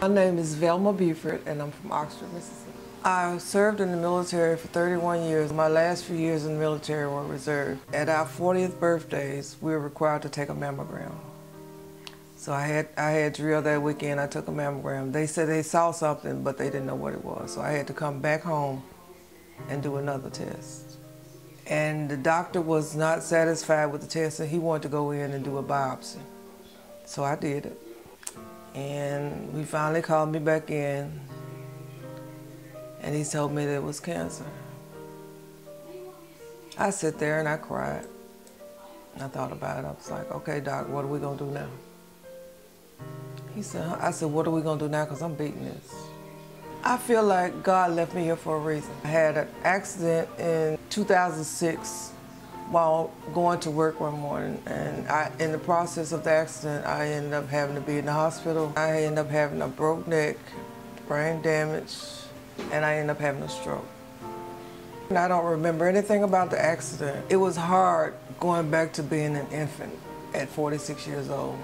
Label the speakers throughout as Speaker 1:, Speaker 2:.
Speaker 1: My name is Velma Buford, and I'm from Oxford, Mississippi. I served in the military for 31 years. My last few years in the military were reserved. At our 40th birthdays, we were required to take a mammogram. So I had I had drill that weekend. I took a mammogram. They said they saw something, but they didn't know what it was. So I had to come back home and do another test. And the doctor was not satisfied with the test, and he wanted to go in and do a biopsy. So I did it. And he finally called me back in, and he told me that it was cancer. I sit there and I cried. I thought about it. I was like, okay, doc, what are we gonna do now? He said? I said, what are we gonna do now? Because I'm beating this. I feel like God left me here for a reason. I had an accident in 2006 while going to work one morning, and I, in the process of the accident, I ended up having to be in the hospital. I ended up having a broke neck, brain damage, and I ended up having a stroke. And I don't remember anything about the accident. It was hard going back to being an infant at 46 years old,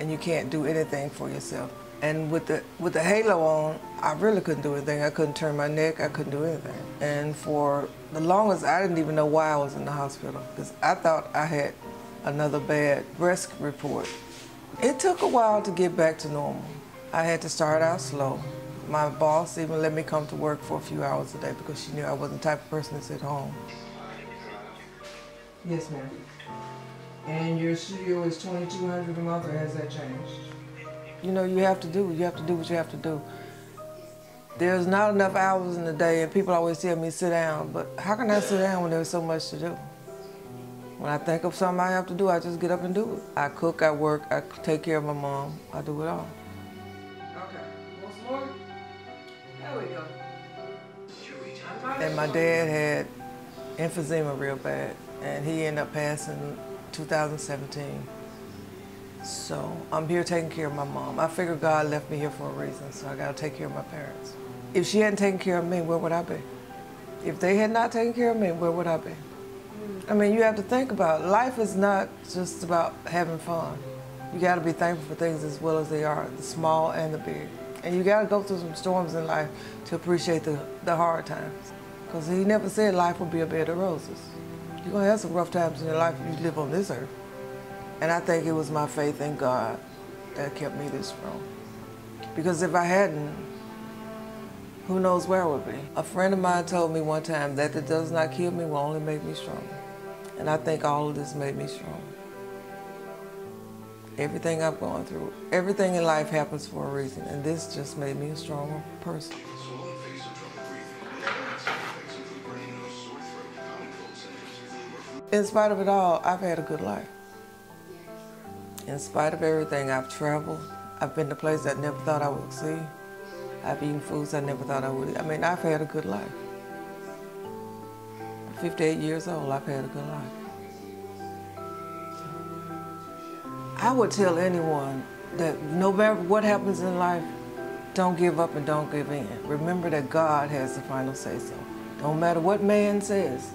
Speaker 1: and you can't do anything for yourself. And with the with the halo on, I really couldn't do anything. I couldn't turn my neck. I couldn't do anything. And for the longest, I didn't even know why I was in the hospital because I thought I had another bad breast report. It took a while to get back to normal. I had to start out slow. My boss even let me come to work for a few hours a day because she knew I wasn't the type of person to sit home. Yes, ma'am. And your studio is 2200 a month, or has that changed? You know, you have to do, you have to do what you have to do. There's not enough hours in the day, and people always tell me sit down, but how can I sit down when there's so much to do? When I think of something I have to do, I just get up and do it. I cook, I work, I take care of my mom, I do it all. Okay, once more. There we go. And my dad had emphysema real bad, and he ended up passing 2017. So I'm here taking care of my mom. I figured God left me here for a reason, so I got to take care of my parents. If she hadn't taken care of me, where would I be? If they had not taken care of me, where would I be? I mean, you have to think about it. life is not just about having fun. You got to be thankful for things as well as they are, the small and the big. And you got to go through some storms in life to appreciate the, the hard times. Because he never said life would be a bed of roses. You're to have some rough times in your life if you live on this earth. And I think it was my faith in God that kept me this strong. Because if I hadn't, who knows where I would be. A friend of mine told me one time that it does not kill me will only make me stronger. And I think all of this made me strong. Everything I've gone through, everything in life happens for a reason, and this just made me a stronger person. In spite of it all, I've had a good life. In spite of everything, I've traveled. I've been to places I never thought I would see. I've eaten foods I never thought I would. I mean, I've had a good life. 58 years old, I've had a good life. I would tell anyone that no matter what happens in life, don't give up and don't give in. Remember that God has the final say-so. Don't matter what man says,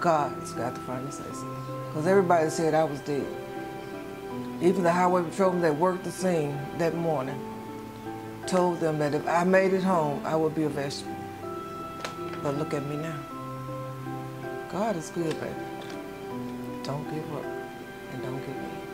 Speaker 1: God's got the final say-so. Because everybody said I was dead. Even the highway patrolman that worked the scene that morning told them that if I made it home, I would be a vegetable. But look at me now. God is good, baby. Don't give up and don't give up.